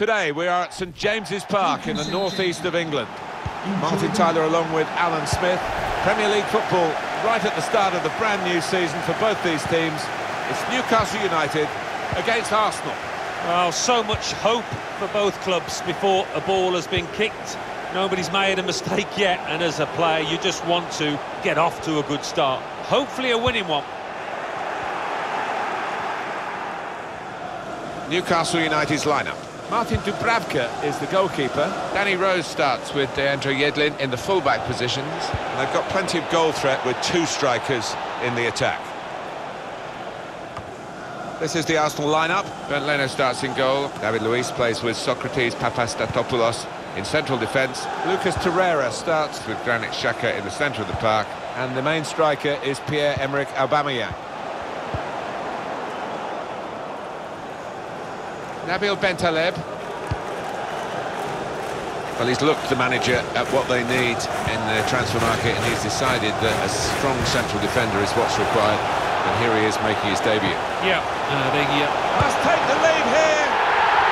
Today we are at St James's Park in the northeast of England. Martin Tyler along with Alan Smith. Premier League football right at the start of the brand new season for both these teams. It's Newcastle United against Arsenal. Well, so much hope for both clubs before a ball has been kicked. Nobody's made a mistake yet, and as a player, you just want to get off to a good start. Hopefully a winning one. Newcastle United's lineup. Martin Dubravka is the goalkeeper. Danny Rose starts with Deandre Yedlin in the fullback positions. And they've got plenty of goal threat with two strikers in the attack. This is the Arsenal lineup. Bernd Leno starts in goal. David Luiz plays with Sokratis Papastathopoulos in central defence. Lucas Torreira starts with Granit Xhaka in the centre of the park. And the main striker is Pierre-Emerick Aubameyang. Nabil Bentaleb. Well, he's looked, the manager, at what they need in the transfer market and he's decided that a strong central defender is what's required. And here he is making his debut. Yeah, uh, they uh, must take the lead here.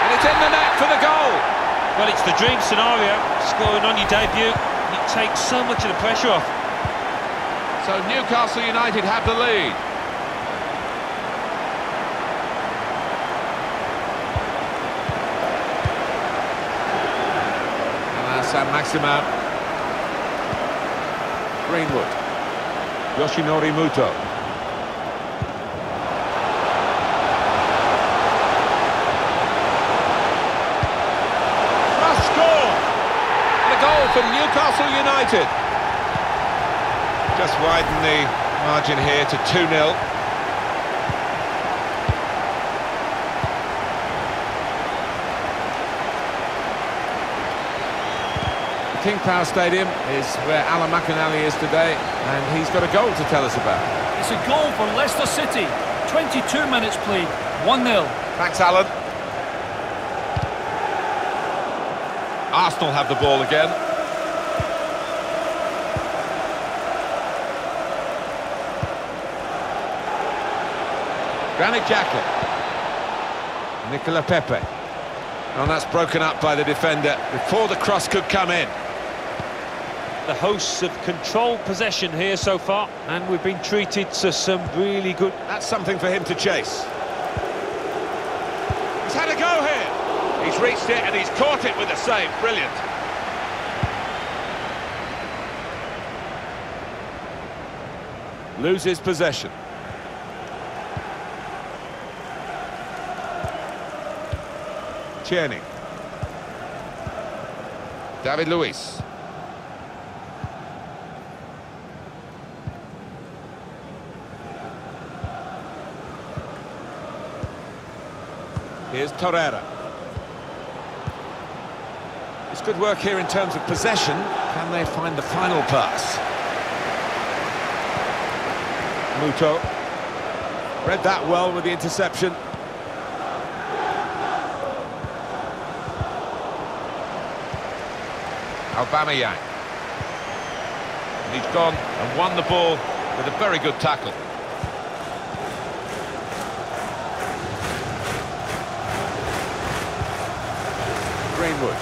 And it's in the net for the goal. Well, it's the dream scenario. Scoring on your debut, it takes so much of the pressure off. So Newcastle United have the lead. Saint-Maximin. Greenwood. Yoshinori Muto. Must score! The goal for Newcastle United. Just widen the margin here to 2-0. King Power Stadium is where Alan McInally is today, and he's got a goal to tell us about. It's a goal for Leicester City. 22 minutes played, 1-0. Thanks, Alan. Arsenal have the ball again. Granit Xhaka. Nicolas Pepe. And that's broken up by the defender before the cross could come in. The hosts have controlled possession here so far, and we've been treated to some really good... That's something for him to chase. He's had a go here. He's reached it and he's caught it with a save. Brilliant. Loses possession. Tierney. David Luiz. Here's Torreira. It's good work here in terms of possession. Can they find the final pass? Muto. Read that well with the interception. Aubameyang. And he's gone and won the ball with a very good tackle. Greenwood.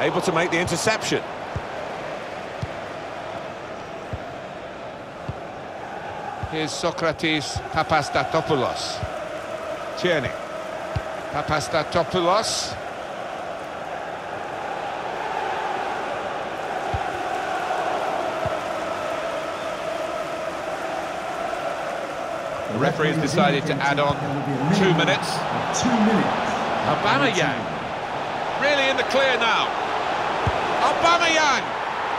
Able to make the interception. Here's Sokratis Papastathopoulos. Tierney. Papastathopoulos. The referee has decided to add on two minutes. Two minutes. Aubameyang. Really in the clear now. Aubameyang!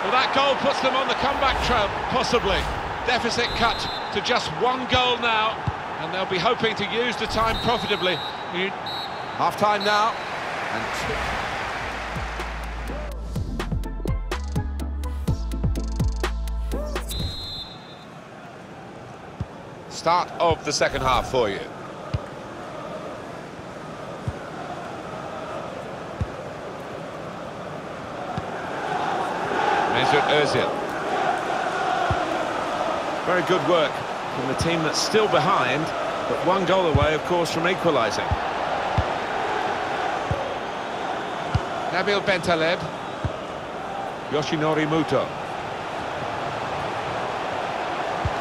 Well, that goal puts them on the comeback trail, possibly. Deficit cut to just one goal now, and they'll be hoping to use the time profitably. Half-time now, and start of the second half for you. Mesut Ozil. Very good work from the team that's still behind, but one goal away, of course, from equalising. Nabil Bentaleb. Yoshinori Muto.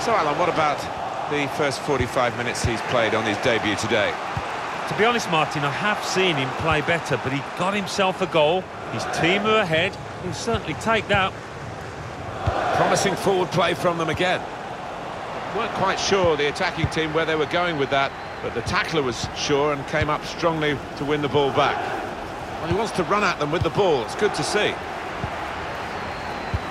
So, Alan, what about the first 45 minutes he's played on his debut today? To be honest, Martin, I have seen him play better, but he got himself a goal. His team are ahead. He'll certainly take that. Promising forward play from them again. Weren't quite sure, the attacking team, where they were going with that, but the tackler was sure and came up strongly to win the ball back. Well, he wants to run at them with the ball. It's good to see.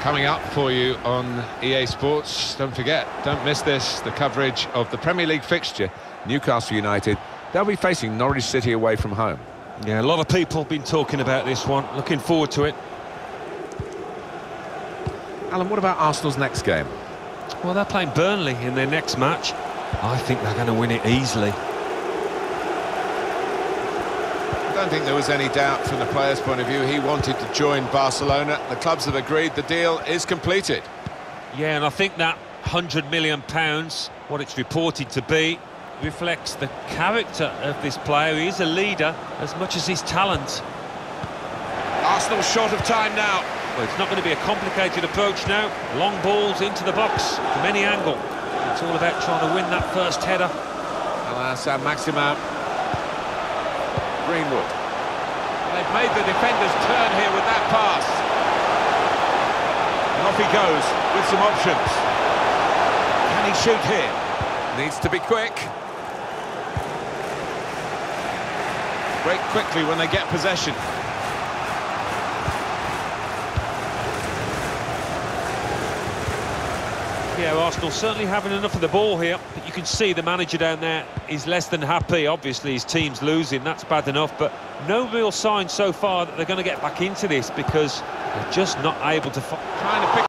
Coming up for you on EA Sports, don't forget, don't miss this, the coverage of the Premier League fixture, Newcastle United. They'll be facing Norwich City away from home. Yeah, a lot of people have been talking about this one. Looking forward to it. Alan, what about Arsenal's next game? Well, they're playing Burnley in their next match. I think they're going to win it easily. I don't think there was any doubt from the player's point of view. He wanted to join Barcelona. The clubs have agreed the deal is completed. Yeah, and I think that £100 million, what it's reported to be, reflects the character of this player. He is a leader as much as his talent. Arsenal short of time now. Well, it's not going to be a complicated approach now. Long balls into the box from any angle. It's all about trying to win that first header. Alain Saint-Maximin. Greenwood. They've made the defenders turn here with that pass. And off he goes with some options. Can he shoot here? Needs to be quick. Break quickly when they get possession. Yeah, Arsenal certainly having enough of the ball here, but you can see the manager down there is less than happy. Obviously, his team's losing, that's bad enough, but no real sign so far that they're going to get back into this because they're just not able to... Trying to pick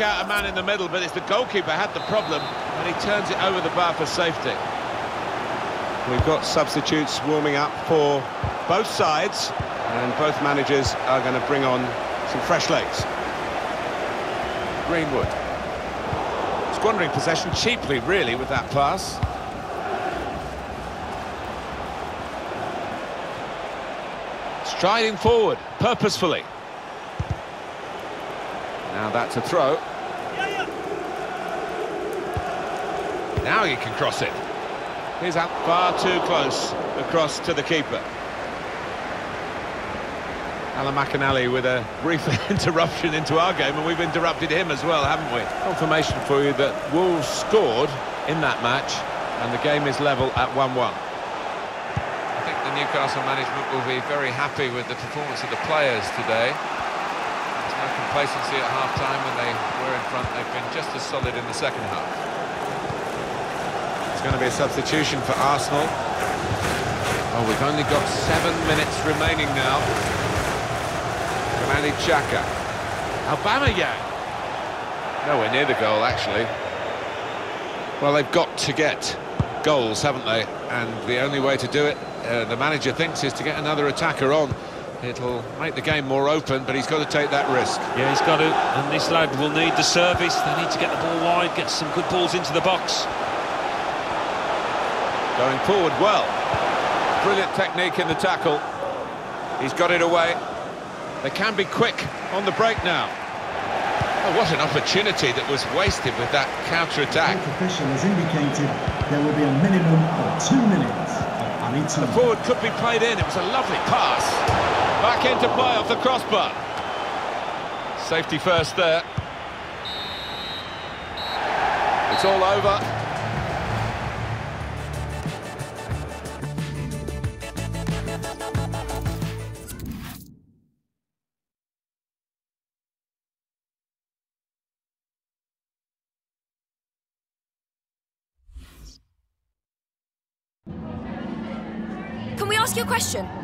out a man in the middle, but it's the goalkeeper had the problem, and he turns it over the bar for safety. We've got substitutes warming up for both sides, and both managers are going to bring on some fresh legs. Greenwood. Squandering possession cheaply, really, with that pass. Striding forward, purposefully. That's a throw. Now he can cross it. He's out far too close across to the keeper. Alan McInally with a brief interruption into our game, and we've interrupted him as well, haven't we? Confirmation for you that Wolves scored in that match, and the game is level at 1-1. I think the Newcastle management will be very happy with the performance of the players today no complacency at half-time when they were in front. They've been just as solid in the second half. It's going to be a substitution for Arsenal. Oh, we've only got seven minutes remaining now. Granit Xhaka. Aubameyang. Nowhere near the goal, actually. Well, they've got to get goals, haven't they? And the only way to do it, uh, the manager thinks, is to get another attacker on. It'll make the game more open, but he's got to take that risk. Yeah, he's got to, and this lad will need the service. They need to get the ball wide, get some good balls into the box. Going forward well. Brilliant technique in the tackle. He's got it away. They can be quick on the break now. Oh, what an opportunity that was wasted with that counter-attack. The official has indicated there will be a minimum of two minutes the forward could be played in. It was a lovely pass. Back into play off the crossbar. Safety first there. It's all over. Can we ask you a question?